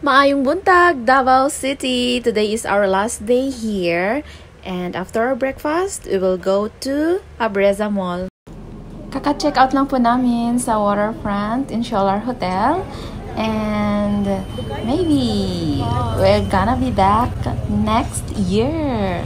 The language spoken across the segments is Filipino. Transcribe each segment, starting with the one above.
Maayong buntag, Davao City! Today is our last day here. And after our breakfast, we will go to Abreza Mall. Kaka-check out lang po namin sa waterfront in Sholar Hotel. And maybe we're gonna be back next year.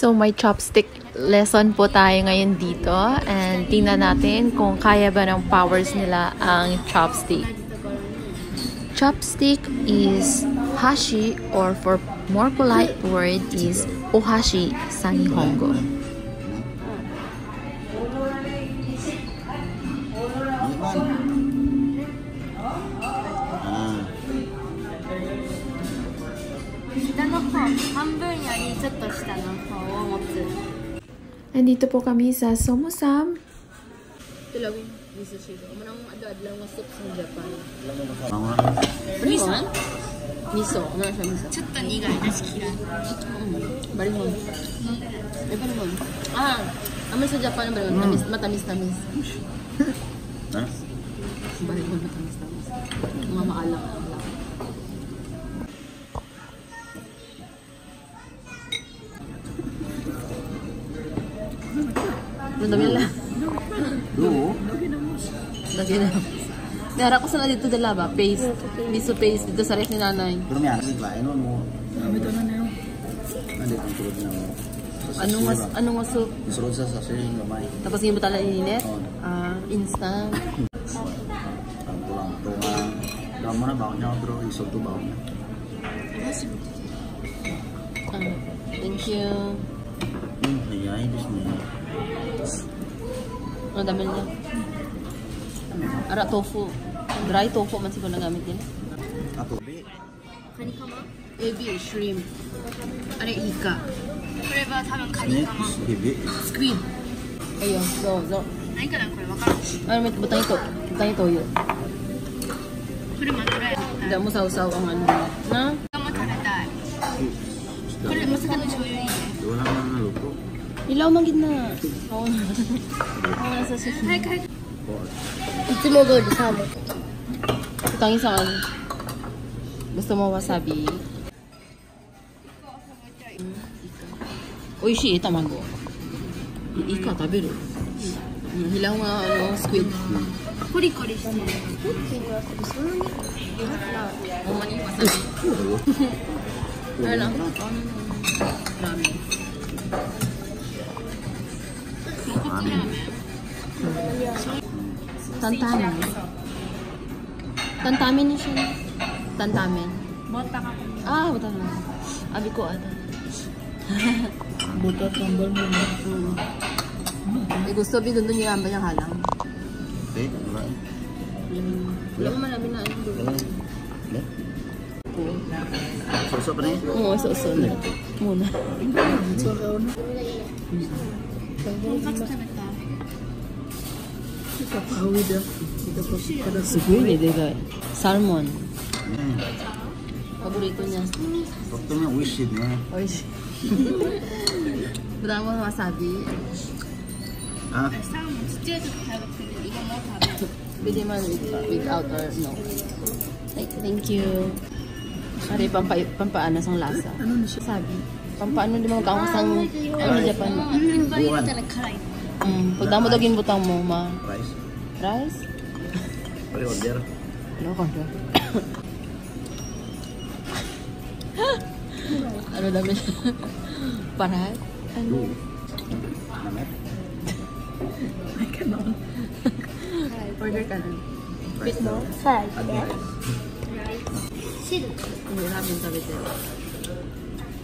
So, may chopstick lesson po tayo ngayon dito. And tingnan natin kung kaya ba ng powers nila ang chopstick. Chopstick is hashi or for more polite word is ohashi sa Nihongo. の方半分よりちょっと下の方を持つ Nandito po kami sa Somosam. Tulawin, miso shido. Manang adad-adlang nga soup sa Japan. 아, Miso? Miso. Ano na siya miso? ちょっと苦いなし嫌い Barihon. May barihon. Ah, amin sa Japan ang barihon. Tamis, matamis-tamis. 네? Barihon, matamis-tamis. Mga maalang. Nandami lang. Do? Lagi na. Nara ko sana dito dala ba? Paste. Miso paste dito sa ref ni nanay. Pero may akin ba? Ano mo? Ano ito na na yun? Ano ito tulog na mo? Ano mas ano mas soup? Sulod sa sasya yung gamay. Tapos hindi mo tala ininit? Ah, instant. Ang kulang to nga. Damo na ba ako niya pero isog to ba ako niya? Thank you. Mm, ay, ay, bismillah. Ang dami nila. Ara tofu. Dry tofu man siguro nagamit nila. Atobi. Kanikama? Ebi, shrimp. Are, hika. Kore wa tabun kanikama. Ebi. Squid. Ayun, zo, zo. Nani ka lang kore, wakara. Ano, may butang ito. Butang ito yun. Kore man, kore. Damo saw-saw ang ano. Na? Ilaw man gid na. Oo. Oo, nasa sushi. 早く早く Pork. いつも通りサーモン Butang isang ano. Gusto mo wasabi? Oishi, tamago. Ika, 食べる Mm, Hilaw nga ano, squid. コリコリしてるほんまにわさび。あれな。ラーメン。 ramen. Tantamin. Tantamin na siya. Tantamin. Bota ka po. Ah, bota na. Abi ko ata. bota tambal mo na. Eh, gusto bi doon niya ang banyang halang. Okay, wala. Wala mo malami na ano doon. Wala. Wala. Pa na yun? Oo, soso na. Muna. Soso na. とんかつ食べた Siguro, digay. Salmon. Hmm. Paborito niya. Doktor niya, wish it niya. Oishi. Buta mo wasabi. Ah, サーモンちっちゃい時早く食べる今もう食べる Pwede man with, without or no. Thank, thank you. Ari, pampa, pampaanas ang lasa. Ano na siya? Sabi. Pampaano di mo magkaangkas ang ano sa Japan? Buwan. Mm, pag damo daw ginbutang mo, ma. Rice. Rice? Pag order. Ano ka Ano dami siya? Parahal? Ano? I cannot. Order ka na. Bit mo? Five. Rice. Sino? Hindi namin sabi sa'yo.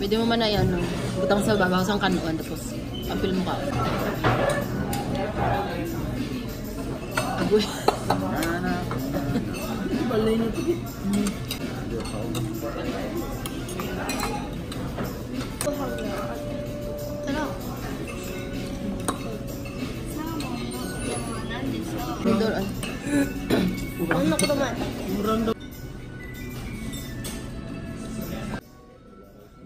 Pwede mo man na yan, no? Butang sa babaw sa kanuan, tapos apil mo ka. Agoy. Balay na. Adio ka. ご飯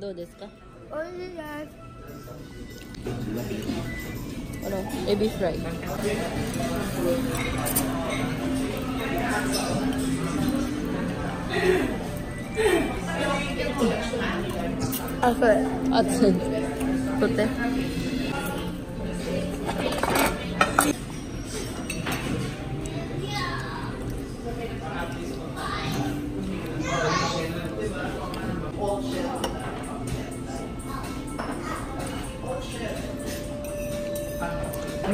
どうですか？美味しいです。こらエビフライ。あ、それ。熱いとって。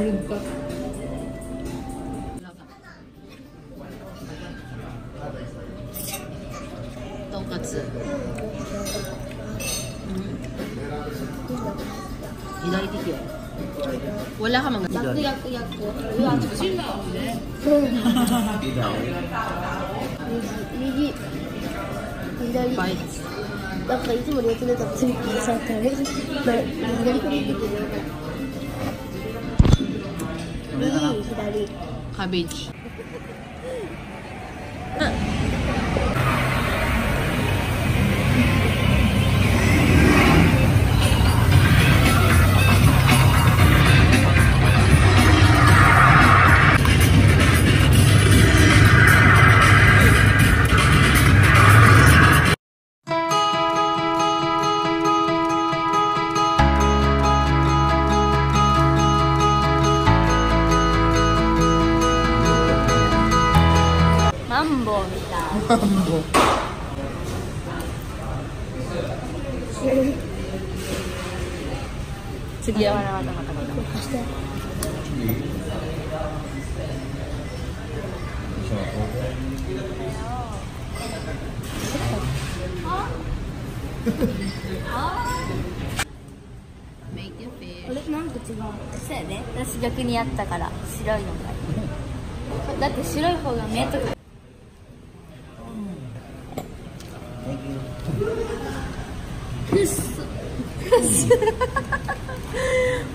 맛있 다. 돈까 스. 기다리기 요. 원래 하면 약도 약도 약 도. 이거 조심 나오 네. 右。左なんかいつも両手で立ってるからさ、左クリックって言われた。意大利，意大利。みたい Sige, ako na Chili. Isa ako. Make your fish. これ？なんか違うそうやね私逆にやったから白いのがいいだって白い方が目とか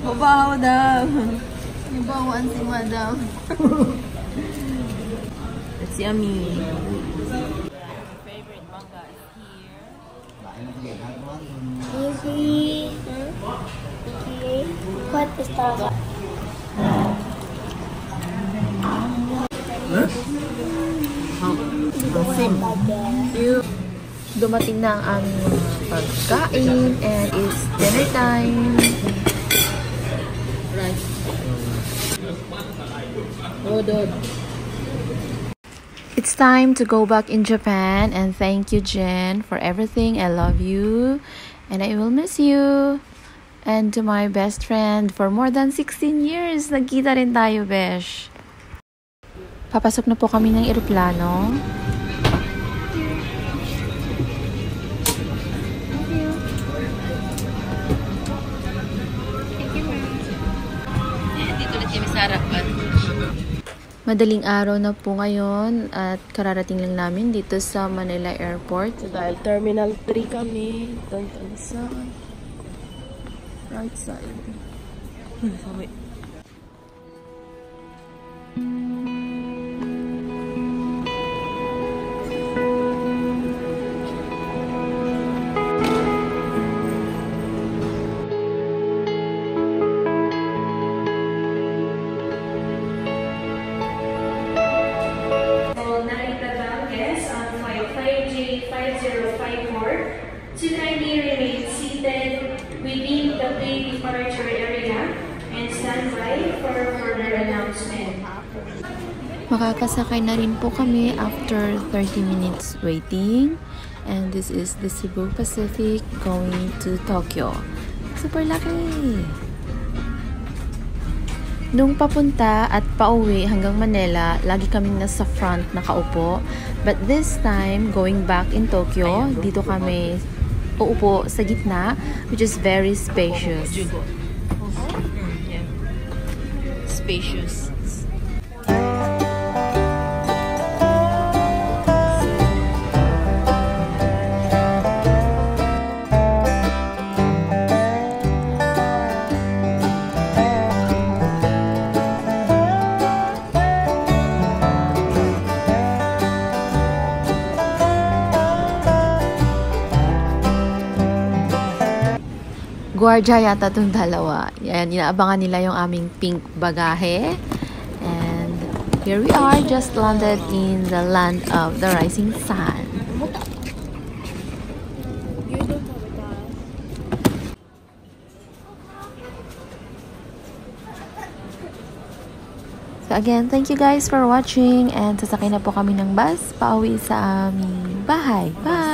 Mabaho daw. Mabawan si madam. It's yummy. easy okay what is talaga Sim. Dumating na ang aming pagkain and it's dinner time. Rice. Rodod. It's time to go back in Japan and thank you Jen for everything. I love you and I will miss you. And to my best friend for more than 16 years, nagkita rin tayo, besh. Papasok na po kami ng eroplano. Madaling araw na po ngayon at kararating lang namin dito sa Manila Airport. So, dahil Terminal 3 kami, doon sa right side. Hmm, Nakakasakay na rin po kami after 30 minutes waiting. And this is the Cebu Pacific going to Tokyo. Super laki! Nung papunta at pauwi hanggang Manila, lagi kaming nasa front nakaupo. But this time, going back in Tokyo, dito kami uupo sa gitna, which is very spacious. Spacious. Guardia yata tong dalawa. Yan, inaabangan nila yung aming pink bagahe. And here we are, just landed in the land of the rising sun. So again, thank you guys for watching and sasakay na po kami ng bus pauwi sa aming bahay. Bye!